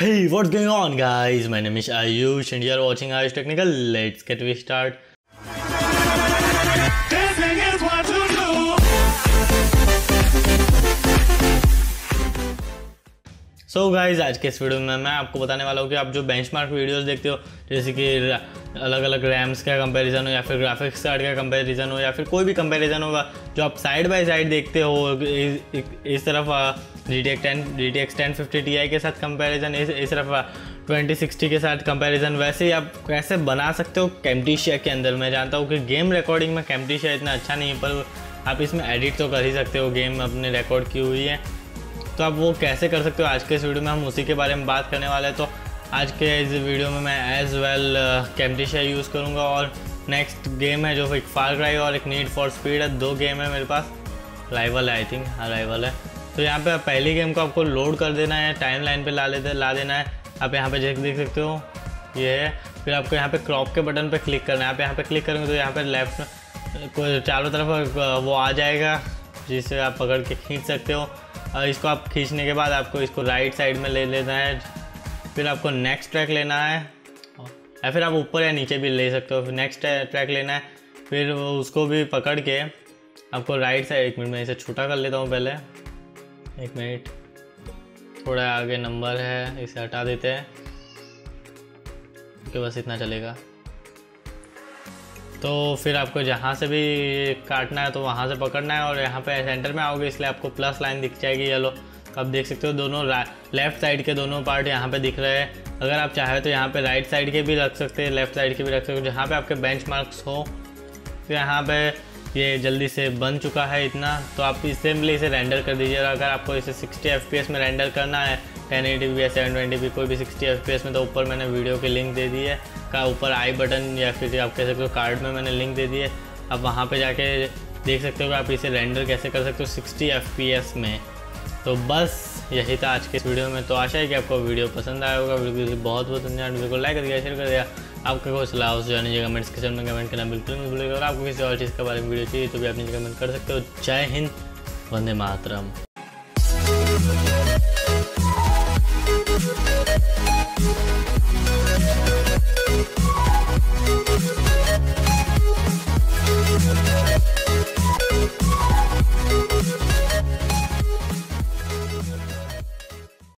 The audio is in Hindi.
Hey, what's going on, guys? My name is Ayush, and you are watching Ayush Technical. Let's get we start. So so guys आज के इस वीडियो में मैं आपको बताने वाला हूँ कि आप जो बेंचमार्क वीडियोस देखते हो जैसे कि अलग अलग रैम्स का कंपैरिजन हो या फिर ग्राफिक्स कार्ड का कंपैरिजन हो या फिर कोई भी कंपैरिजन होगा जो आप साइड बाय साइड देखते हो इस, इस तरफ़ G T X ten G T X ten fifty T I के साथ कंपैरिजन इस, इस तरफ़ ट्वेंटी सिक्सटी के साथ कंपैरिजन वैसे ही आप कैसे बना सकते हो कैमटिशिया के अंदर। मैं जानता हूँ कि गेम रिकॉर्डिंग में कैमटिशिया इतना अच्छा नहीं है पर आप इसमें एडिट तो कर ही सकते हो गेम अपने रिकॉर्ड की हुई है। तो आप वो कैसे कर सकते हो? आज के इस वीडियो में हम उसी के बारे में बात करने वाले हैं। तो आज के इस वीडियो में मैं एज वेल कैमटिशा यूज़ करूँगा और नेक्स्ट गेम है जो एक फार क्राई और एक नीड फॉर स्पीड है। दो गेम है मेरे पास। राइवल है आई थिंक हाँ राइवल है। तो यहाँ पे पहली गेम को आपको लोड कर देना है टाइम लाइन पर ला लेते, ला देना है। आप यहाँ पे देख सकते हो, ये है। फिर आपको यहाँ पे क्रॉप के बटन पे क्लिक करना है। आप यहाँ पे क्लिक करेंगे तो यहाँ पे लेफ़्ट को चारों तरफ़ वो आ जाएगा, जिसे आप पकड़ के खींच सकते हो। और इसको आप खींचने के बाद आपको इसको राइट साइड में ले लेना है। फिर आपको नेक्स्ट ट्रैक लेना है। या फिर आप ऊपर या नीचे भी ले सकते हो। नेक्स्ट ट्रैक लेना है। फिर उसको भी पकड़ के आपको राइट साइड एक मिनट, में इसे छोटा कर लेता हूँ पहले। एक मिनट। थोड़ा आगे नंबर है, इसे हटा देते हैं। ओके बस इतना चलेगा। तो फिर आपको जहाँ से भी काटना है तो वहाँ से पकड़ना है और यहाँ पे सेंटर में आओगे इसलिए आपको प्लस लाइन दिख जाएगी येलो आप देख सकते हो दोनों लेफ़्ट साइड के दोनों पार्ट यहाँ पे दिख रहे हैं। अगर आप चाहें तो यहाँ पे राइट साइड के भी रख सकते हैं लेफ़्ट साइड के भी रख सकते हो। जहाँ पे आपके बेंच मार्क्स हो तो यहाँ पे ये जल्दी से बन चुका है इतना तो आप सिंपली इसे रेंडर कर दीजिएगा अगर आपको इसे 60 एफ़ में रेंडर करना है टेन एटी या सेवन ट्वेंटी पी कोई भी सिक्सटी एफ़ में तो ऊपर मैंने वीडियो की लिंक दे दी है। का ऊपर आई बटन या फिर आप कह सकते हो कार्ड में मैंने लिंक दे दी है। वहाँ पर जाके देख सकते हो कि आप इसे रेंडर कैसे कर सकते हो सिक्सटी एफ़ में। तो बस यही था आज के इस वीडियो में। तो आशा है कि आपको वीडियो पसंद आया होगा। वीडियो बहुत बहुत धन्यवाद। वीडियो को लाइक कर दिया शेयर कर दिया। आपका कोई सलाह हो जाने जानिए कमेंट सेक्शन में, कमेंट करना बिल्कुल नहीं भूलेगा। और आपको किसी और चीज़ के बारे में वीडियो चाहिए तो भी आप नीचे कमेंट कर सकते हो। जय हिंद, वंदे मातरम।